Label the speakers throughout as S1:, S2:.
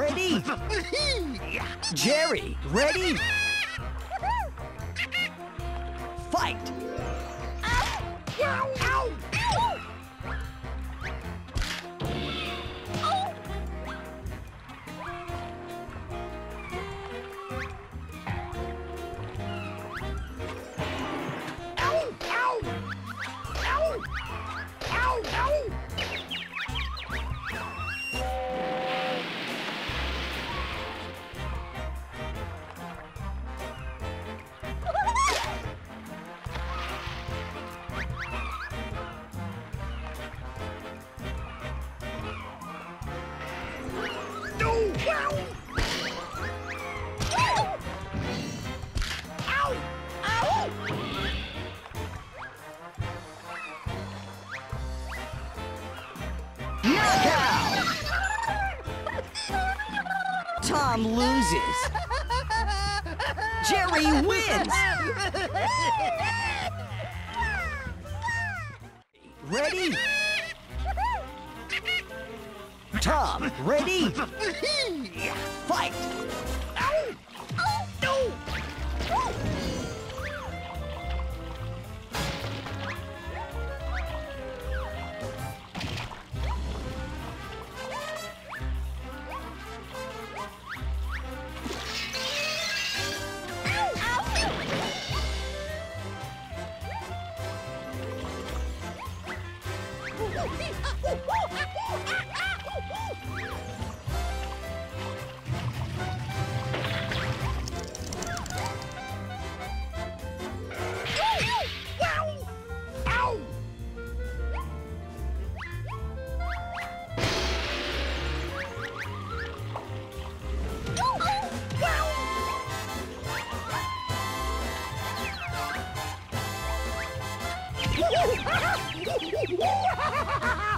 S1: ready? Jerry, ready? Tom loses. Jerry wins. Ready? Tom, ready? Fight! Ha ha ha!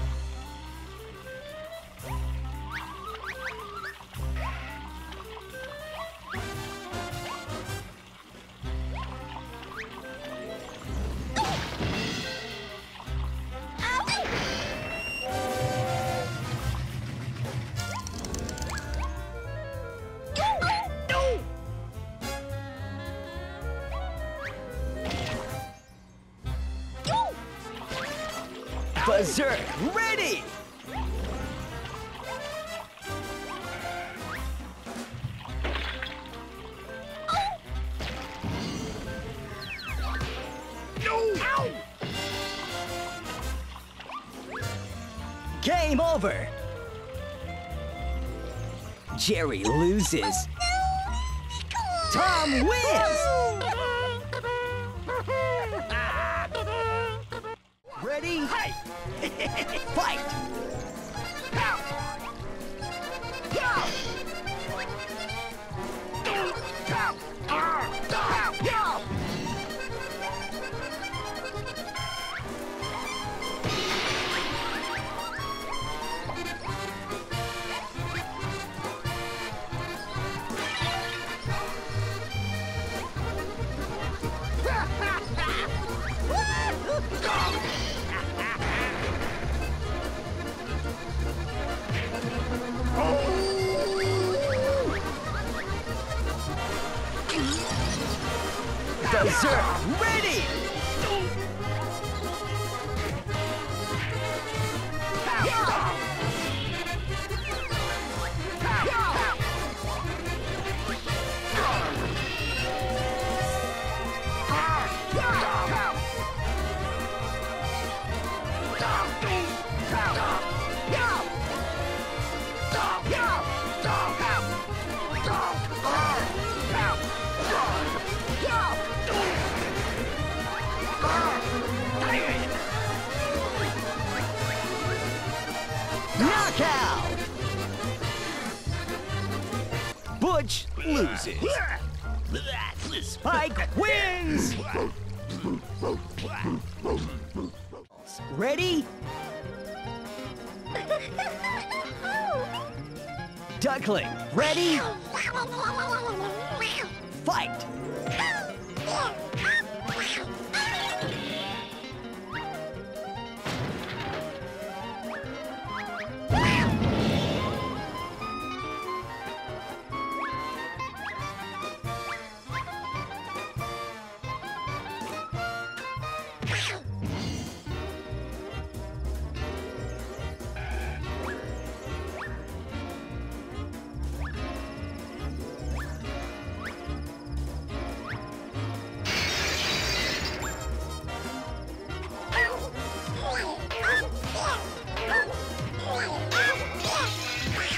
S1: Berserk, ready! Game over! Jerry loses. Tom wins! Ready? Fight! Berserk, ready! Knockout! Butch loses. Spike wins! Ready? Duckling, ready? Fight!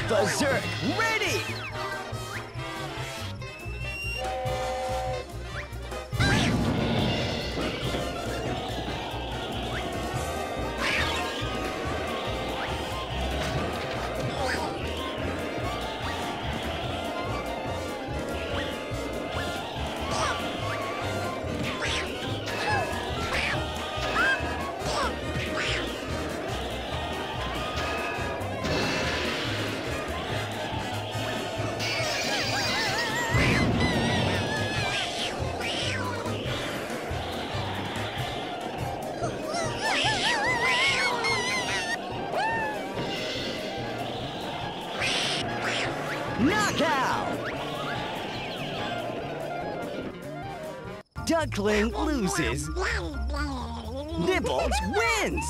S1: Berserk, ready! Duckling loses. Nibbles wins!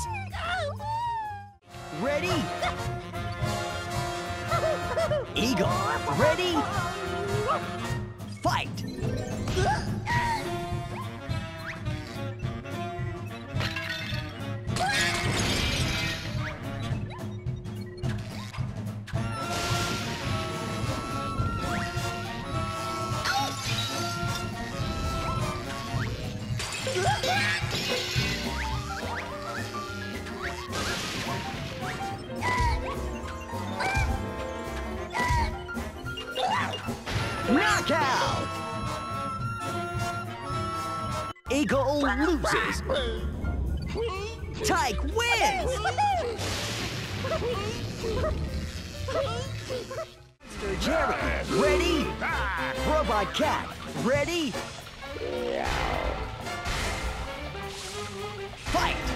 S1: Ready? Eagle, ready? Knockout! Eagle loses. Tyke wins! Jerry, ready? Robot Cat, ready? Fight!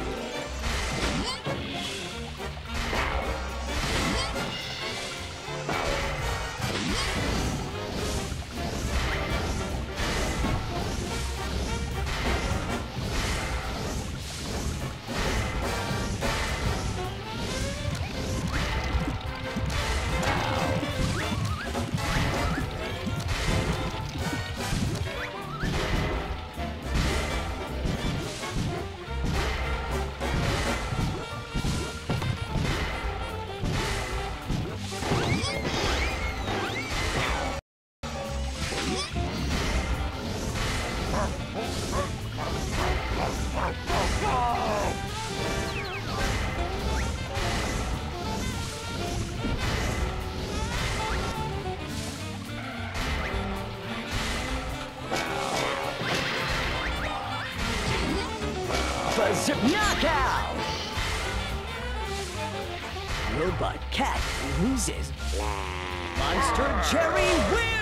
S1: Berserk knockout! Robot Cat loses. Monster Jerry wins!